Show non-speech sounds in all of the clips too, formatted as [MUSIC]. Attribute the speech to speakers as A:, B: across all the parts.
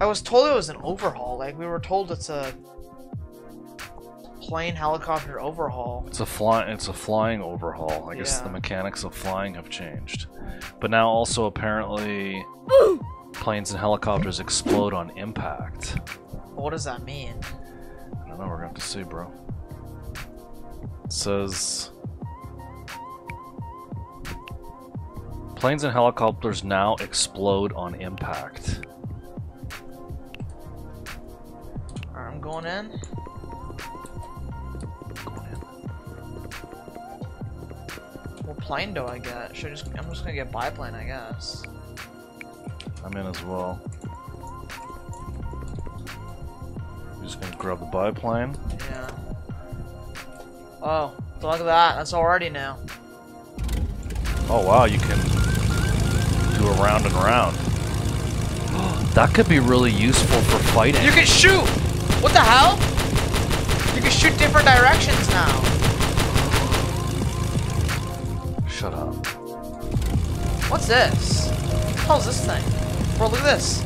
A: I was told it was an overhaul. Like we were told it's a plane helicopter overhaul.
B: It's a fly. It's a flying overhaul. I guess the mechanics of flying have changed, but now also apparently [GASPS] planes and helicopters explode on impact.
A: What does that mean?
B: I don't know. We're gonna have to see, bro. It says planes and helicopters now explode on impact.
A: Going in. What plane do I get? Should I just? I'm just gonna get biplane, I guess.
B: I'm in as well. I'm just gonna grab the biplane.
A: Yeah. Oh, look at that. That's already now.
B: Oh wow, you can do a round and round. [GASPS] that could be really useful for fighting.
A: You can shoot! What the hell? You can shoot different directions now.
B: Shut up.
A: What's this? What the hell's this thing? Bro, look at this.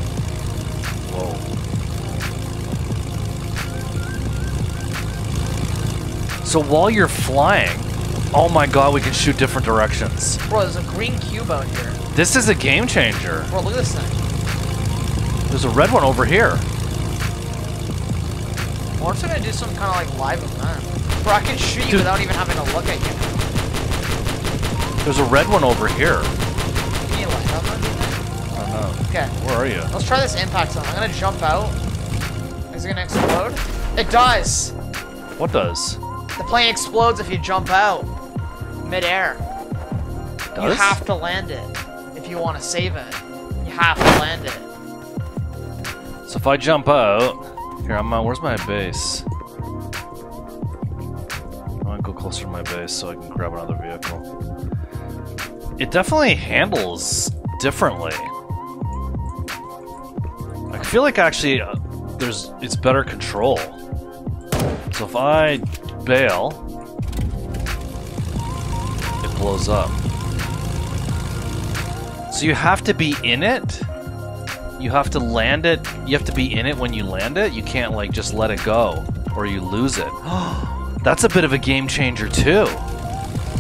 B: Whoa. So while you're flying, oh my god, we can shoot different directions.
A: Bro, there's a green cube out here.
B: This is a game changer.
A: Bro, look at this thing.
B: There's a red one over here.
A: If we're gonna do some kind of like live event? Bro, I can shoot you
B: Dude.
A: without even having to look at you.
B: There's a red one over here.
A: Can you or?
B: I don't know.
A: Okay,
B: Where are you?
A: let's try this impact zone. I'm gonna jump out. Is it gonna explode? It does!
B: What does?
A: The plane explodes if you jump out. Mid-air. You have to land it. If you want to save it. You have to land it.
B: So if I jump out, here I'm out. Where's my base? I want to go closer to my base so I can grab another vehicle. It definitely handles differently. I feel like actually uh, there's it's better control. So if I bail, it blows up. So you have to be in it you have to land it. You have to be in it when you land it. You can't like just let it go or you lose it. [GASPS] That's a bit of a game changer too.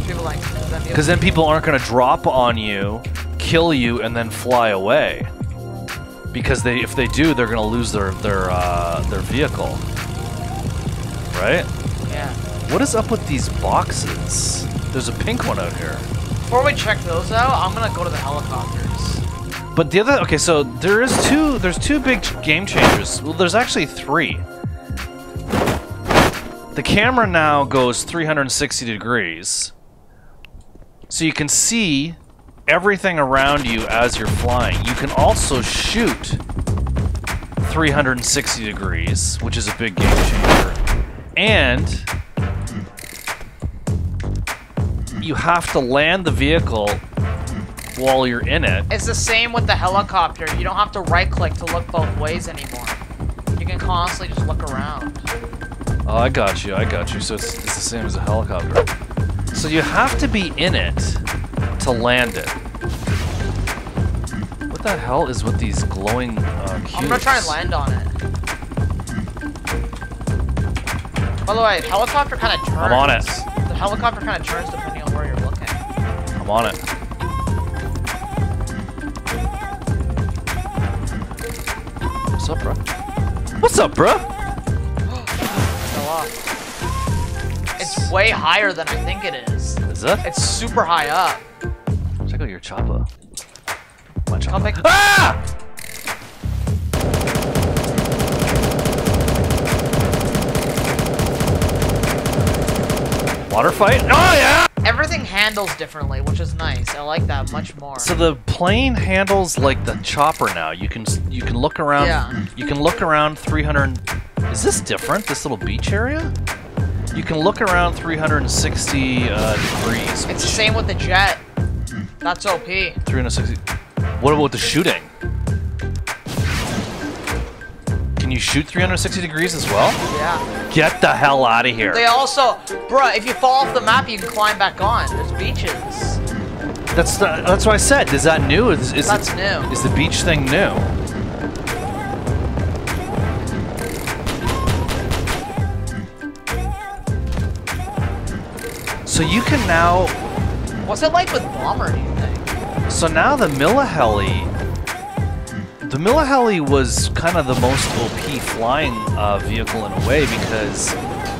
A: People like then
B: Because then people aren't going to drop on you, kill you, and then fly away. Because they, if they do, they're going to lose their their uh, their vehicle. Right?
A: Yeah.
B: What is up with these boxes? There's a pink one out here.
A: Before we check those out, I'm gonna go to the helicopters.
B: But the other okay, so there is two. There's two big game changers. Well, there's actually three. The camera now goes 360 degrees, so you can see everything around you as you're flying. You can also shoot 360 degrees, which is a big game changer, and you have to land the vehicle while you're in it.
A: It's the same with the helicopter. You don't have to right click to look both ways anymore. You can constantly just look around.
B: Oh, I got you. I got you. So it's, it's the same as a helicopter. So you have to be in it to land it. What the hell is with these glowing uh, cubes?
A: I'm gonna try and land on it. By the way, helicopter kind of turns.
B: I'm on it.
A: The helicopter kind of turns depending on where you're looking.
B: I'm on it. What's up, bro? What's up, bro?
A: It's way higher than I think it is.
B: Is it?
A: It's super high up.
B: Check out your chopper. My chopper.
A: make.
B: Ah! Water fight? Oh yeah!
A: Everything handles differently, which is nice. I like that much more.
B: So the plane handles like the chopper now. You can you can look around.
A: Yeah.
B: You can look around 300. Is this different? This little beach area? You can look around 360 uh, degrees.
A: It's the same with the jet. That's OP.
B: 360. What about the shooting? you shoot 360 degrees as well?
A: Yeah.
B: Get the hell out of here.
A: They also, bruh, if you fall off the map, you can climb back on. There's beaches.
B: That's the, that's what I said. Is that new? Is, is
A: that's new.
B: Is the beach thing new? So you can now...
A: What's it like with Bomber, do you think?
B: So now the Millaheli the Milliheli was kind of the most OP flying uh, vehicle in a way because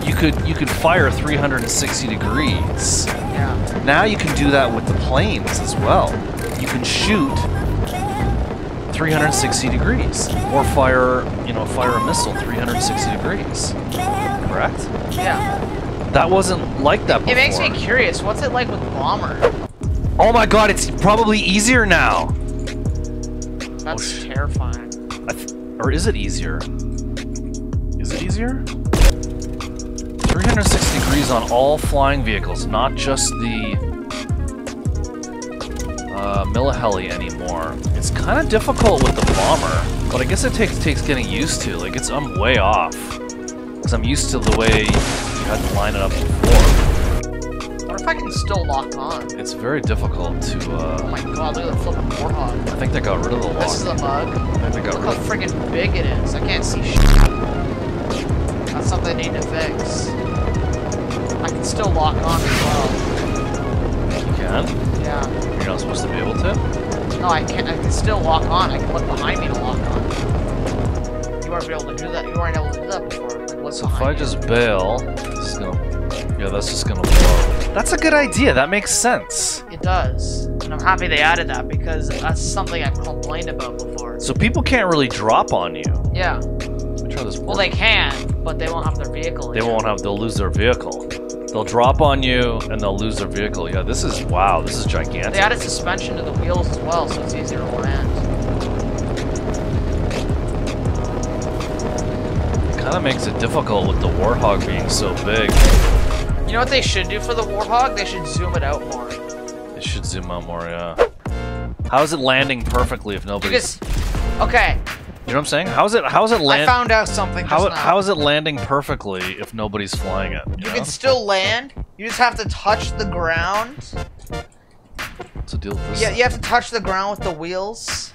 B: you could you could fire 360 degrees.
A: Yeah.
B: Now you can do that with the planes as well. You can shoot 360 degrees or fire, you know, fire a missile 360 degrees. Correct?
A: Yeah.
B: That wasn't like that before.
A: It makes me curious. What's it like with Bomber?
B: Oh my god, it's probably easier now.
A: That's
B: sh-
A: terrifying.
B: I th- or is it easier? Is it easier? 360 degrees on all flying vehicles, not just the uh, Milliheli anymore. It's kind of difficult with the bomber, but I guess it takes takes getting used to. Like it's I'm way off because I'm used to the way you had to line it up before.
A: I can still lock on?
B: It's very difficult to.
A: Oh
B: Uh,
A: my god, look at the flipping Warthog.
B: I think they got rid of the lock.
A: This is a bug.
B: I think they got
A: Look
B: rid
A: how freaking big it is. I can't see shit. That's something they need to fix. I can still lock on as well.
B: You can.
A: Yeah.
B: You're not supposed to be able to.
A: No, I can't. I can still lock on. I can look behind me to lock on. You weren't able to do that. You weren't able to do that before.
B: So if I
A: you.
B: just bail, is gonna. Yeah, that's just gonna blow. That's a good idea. That makes sense.
A: It does. And I'm happy they added that because that's something I've complained about before.
B: So people can't really drop on you.
A: Yeah.
B: Let me try this.
A: Well, they can, but they won't have their vehicle.
B: They won't have. They'll lose their vehicle. They'll drop on you and they'll lose their vehicle. Yeah, this is wow. This is gigantic.
A: They added suspension to the wheels as well, so it's easier to land.
B: Kind of makes it difficult with the Warthog being so big.
A: You know what they should do for the Warthog? They should zoom it out more.
B: It should zoom out more. Yeah. How is it landing perfectly if nobody?
A: Because, okay,
B: You know what I'm saying? How is it? How is it
A: I found out something
B: How, how is it landing perfectly if nobody's flying it?
A: you
B: know?
A: can still land. You just have to touch the ground.
B: So deal with this.
A: Yeah, you have to touch the ground with the wheels,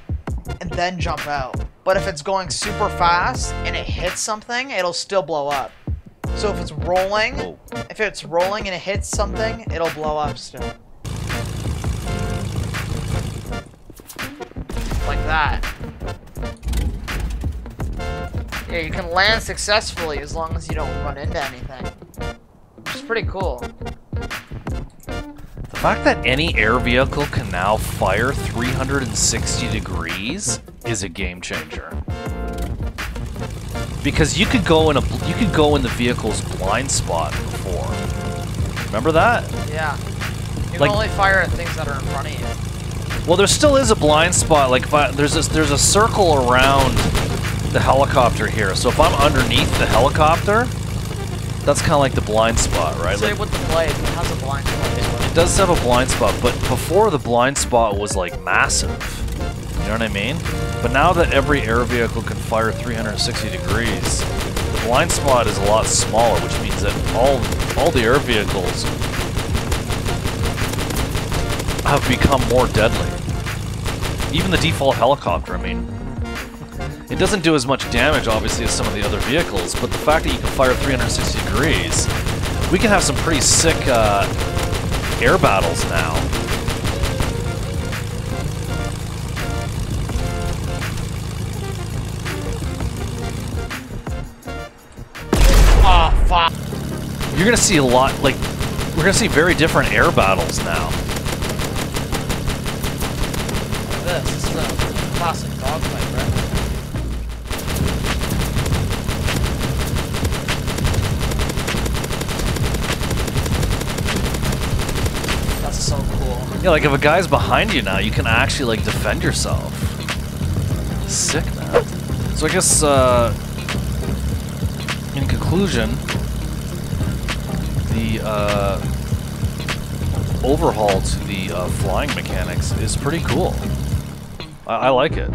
A: and then jump out. But if it's going super fast and it hits something, it'll still blow up. So if it's rolling, if it's rolling and it hits something, it'll blow up still. Like that. Yeah, you can land successfully as long as you don't run into anything. Which is pretty cool.
B: The fact that any air vehicle can now fire 360 degrees is a game changer. Because you could go in a you could go in the vehicle's blind spot before. Remember that?
A: Yeah. You
B: Like-
A: can only fire at things that are in front of you.
B: Well, there still is a blind spot. Like if I, there's a, there's a circle around the helicopter here. So if I'm underneath the helicopter, that's kind of like the blind spot, right?
A: Say
B: Like,
A: with the blade, it has a blind spot.
B: It does have a blind spot, but before the blind spot was like massive. You know what I mean? But now that every air vehicle can fire 360 degrees, the blind spot is a lot smaller, which means that all all the air vehicles have become more deadly. Even the default helicopter, I mean, it doesn't do as much damage, obviously, as some of the other vehicles, but the fact that you can fire 360 degrees, we can have some pretty sick uh, air battles now.
A: Fuck.
B: You're gonna see a lot, like, we're gonna see very different air battles now.
A: This, this is a classic dogfight, right? That's so cool.
B: Yeah, like if a guy's behind you now, you can actually like defend yourself. Sick, man. So I guess, uh, conclusion, the uh, overhaul to the uh, flying mechanics is pretty cool. I, I like it.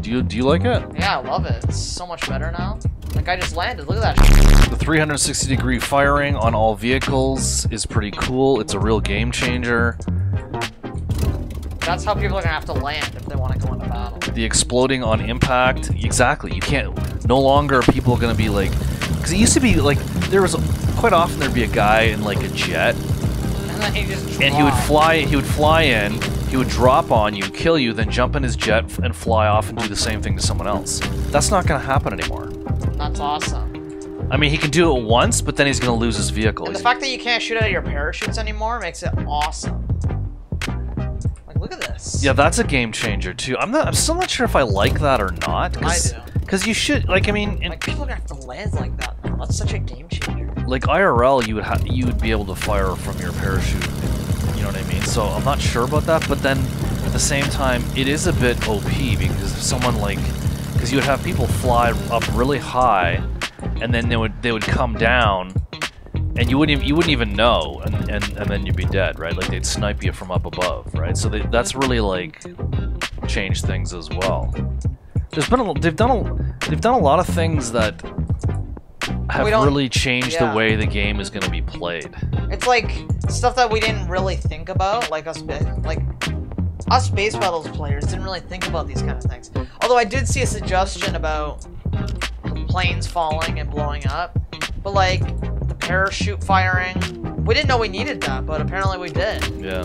B: Do you do you like it?
A: Yeah, I love it. It's so much better now. Like, I just landed. Look at that.
B: The 360 degree firing on all vehicles is pretty cool. It's a real game changer.
A: That's how people are gonna have to land if they want to go into battle.
B: the exploding on impact exactly you can't no longer are people going to be like because it used to be like there was quite often there'd be a guy in like a jet
A: and then he just
B: and he would fly he would fly in he would drop on you kill you then jump in his jet and fly off and do the same thing to someone else that's not going to happen anymore
A: That's awesome.
B: i mean he can do it once but then he's going to lose his vehicle
A: And the
B: He's-
A: fact that you can't shoot out of your parachutes anymore makes it awesome. Like, look at this.
B: yeah that's a game changer too i'm not i'm still not sure if i like that or not
A: I do.
B: Because you should like i mean
A: Like, people are gonna have to land like that. That's such a game changer.
B: like irl you would have, you would be able to fire from your parachute you know what i mean so i'm not sure about that but then at the same time it is a bit op because if someone like because you would have people fly up really high and then they would they would come down and you wouldn't even, you wouldn't even know and, and and then you'd be dead right like they'd snipe you from up above right so they, that's really like changed things as well there's been a, they've done a, they've done a lot of things that have
A: We don't-
B: really changed
A: yeah.
B: the way the game is going to be played
A: It's like stuff that we didn't really think about, like us, ba- like us base battles players didn't really think about these kind of things. Although I did see a suggestion about planes falling and blowing up, but like the parachute firing, we didn't know we needed that, but apparently we did.
B: yeah